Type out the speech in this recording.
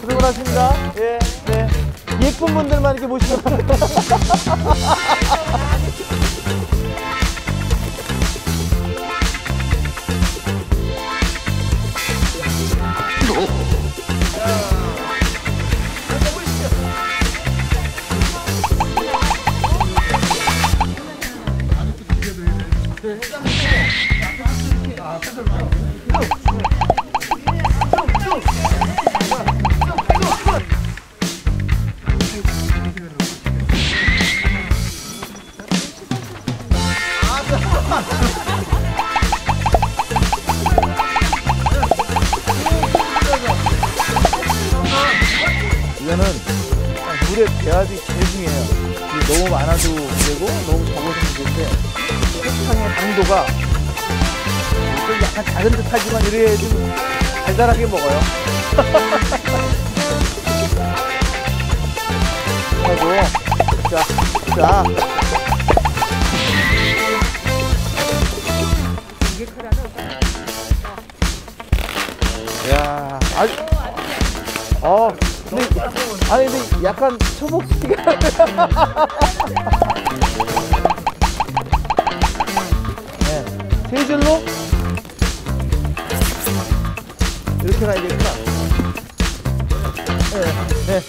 수고들 하십니다. 예, 네. 예쁜 분들만 이렇게 모시고. 이거는 물의 배합이 제일 중요해요. 너무 많아도 되고 너무 적어도 문제인데 설탕의 당도가 좀 약간 작은 듯 하지만 이래야 좀 달달하게 먹어요. 하고 자, 자. 야, 아주 어, 근데, 아니, 근데 약간 초복수가. 네, 세 줄로 이렇게 가야 되구나. 네, 네.